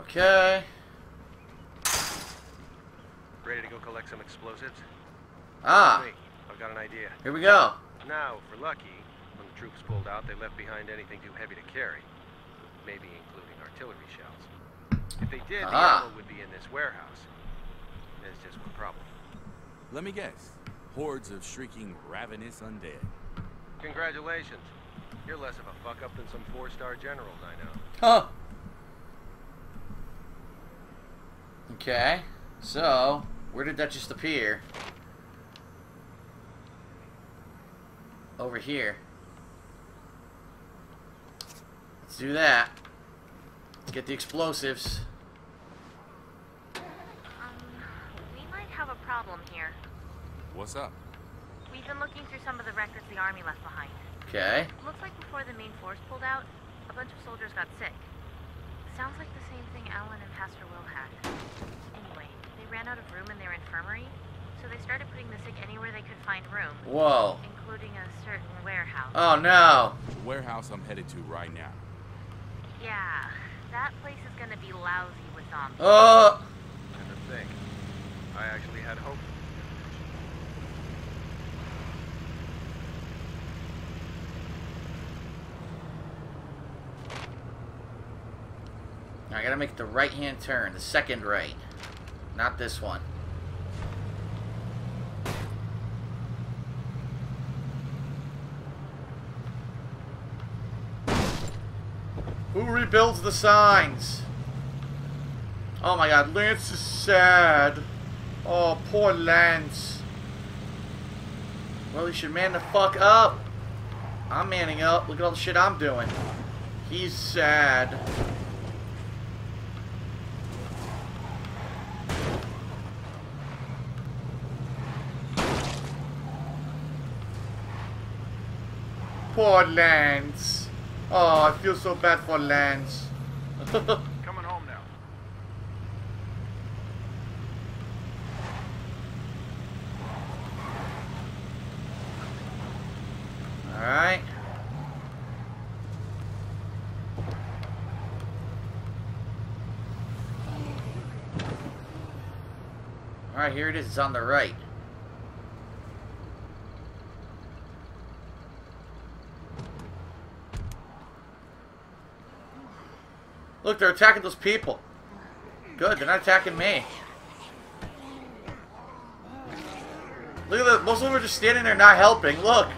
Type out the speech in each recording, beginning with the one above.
Okay. Ready to go collect some explosives? Ah, Wait, I've got an idea. here we go. Now, if we're lucky, when the troops pulled out, they left behind anything too heavy to carry. Maybe including artillery shells. If they did, the Ah. ammo would be in this warehouse. There's just one problem. Let me guess. Hordes of shrieking, ravenous undead. Congratulations. You're less of a fuck up than some four-star generals I know. Huh. Okay. So, where did that just appear? Over here. Let's do that. Let's get the explosives. Um, we might have a problem here. What's up? We've been looking through some of the records the army left behind. Okay. Looks like before the main force pulled out, a bunch of soldiers got sick. Sounds like the same thing Alan and Pastor Will had. Anyway, they ran out of room in their infirmary, so they started putting the sick anywhere they could find room, Whoa. including a certain warehouse. Oh no. The warehouse I'm headed to right now. Yeah, that place is gonna be lousy with zombies. Oh. And to think, I actually had hope. I gotta make the right hand turn, the second right. Not this one. Who rebuilds the signs? Oh my god, Lance is sad. Oh, poor Lance. Well, he should man the fuck up. I'm manning up. Look at all the shit I'm doing. He's sad. Poor Lance. Oh, I feel so bad for Lance. Coming home now. Alright. Alright, here it is. It's on the right. Look, they're attacking those people. Good, they're not attacking me. Look at that. Most of them are just standing there not helping. Look.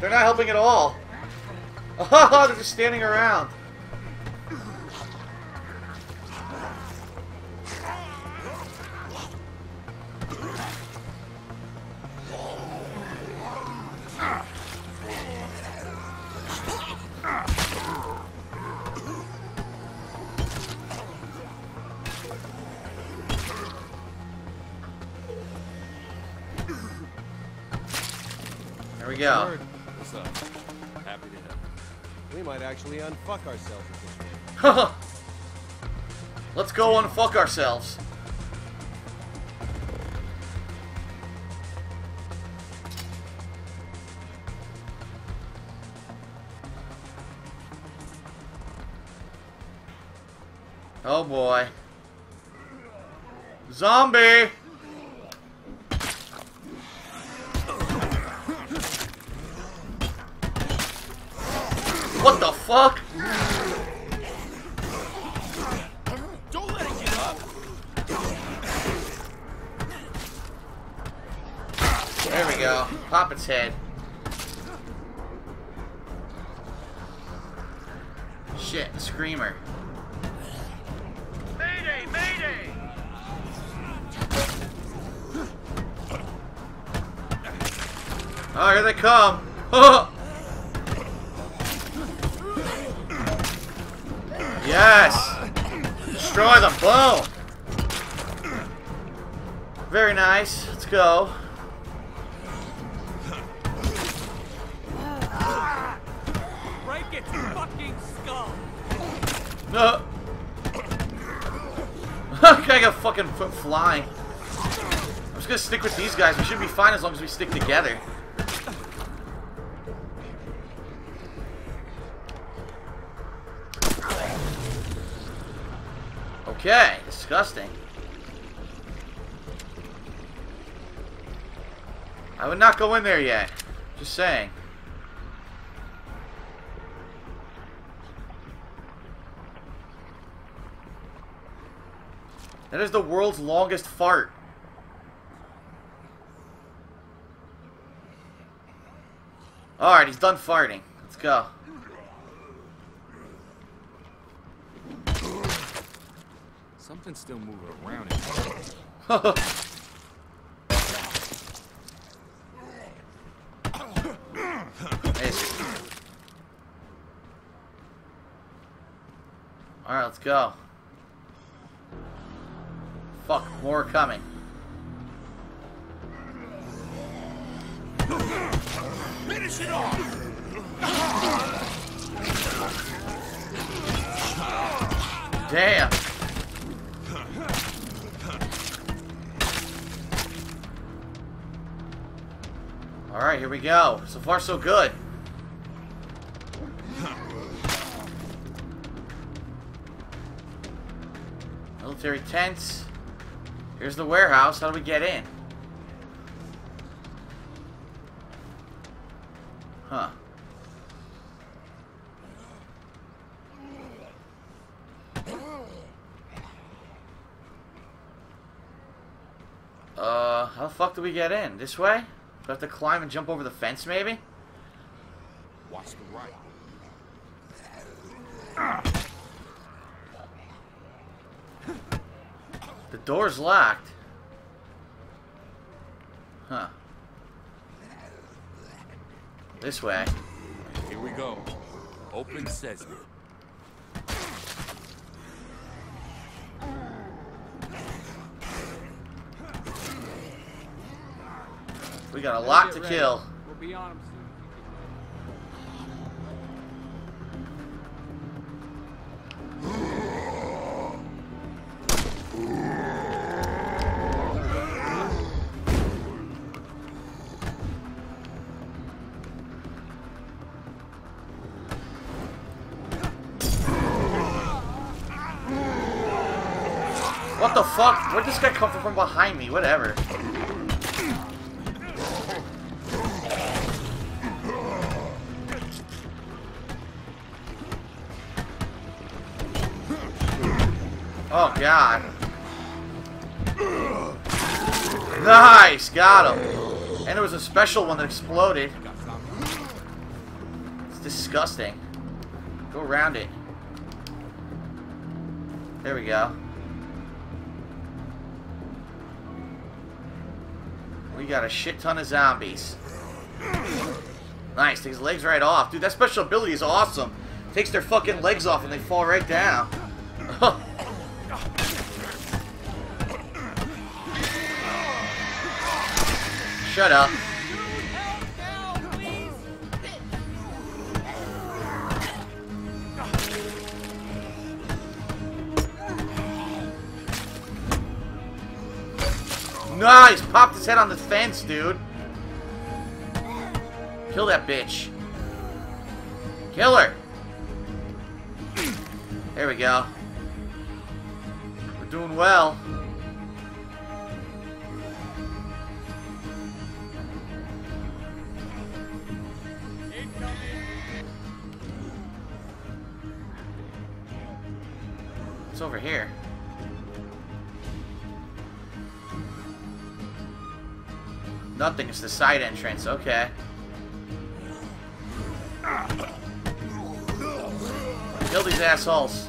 They're not helping at all. Oh, they're just standing around. There we go. What's up? Happy to help. We might actually unfuck ourselves at this rate. Let's go and fuck ourselves. Oh boy. Zombie! Fuck? Don't let it get up! There we go. Pop its head. Shit, screamer. Mayday! Mayday! Oh, here they come. Oh, yes. Destroy them. Boom. Very nice. Let's go. Break its fucking skull! No. I got fucking foot flying. I'm just gonna stick with these guys. We should be fine as long as we stick together. Okay, disgusting. I would not go in there yet. Just saying. That is the world's longest fart. Alright, he's done farting. Let's go. Something's still moving around in here. Nice. Alright, let's go. Fuck, more coming. Finish it off! Damn. Alright, here we go. So far, so good. Military tents. Here's the warehouse. How do we get in? Huh. Uh, how the fuck do we get in? This way? Do I have to climb and jump over the fence, maybe? Watch the right. The door's locked. Huh. This way. Here we go. Open sesame. We got a lot to ready. kill. We'll be on 'em soon. What the fuck? Where'd this guy come from behind me? Whatever. Oh god. Nice! Got him. And there was a special one that exploded. It's disgusting. Go around it. There we go. We got a shit ton of zombies. Nice, takes legs right off. Dude, that special ability is awesome. Takes their fucking legs off and they fall right down. Shut up. Nice! Popped his head on the fence, dude. Kill that bitch. Kill her. There we go. We're doing well. It's over here. Nothing, it's the side entrance, okay. Kill these assholes.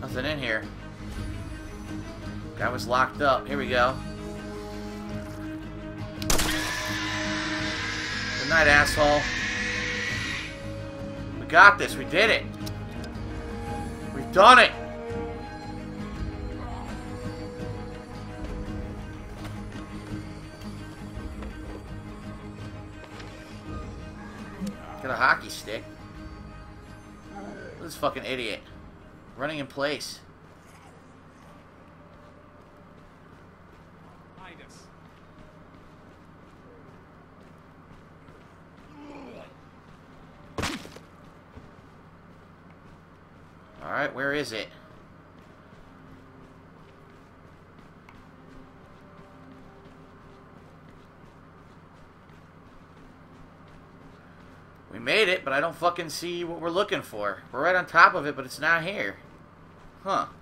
Nothing in here. Guy was locked up. Here we go. Good night, asshole. We got this. We did it. We've done it. Got a hockey stick. This fucking idiot. Running in place. Alright, where is it? We made it, but I don't fucking see what we're looking for. We're right on top of it, but it's not here. Huh.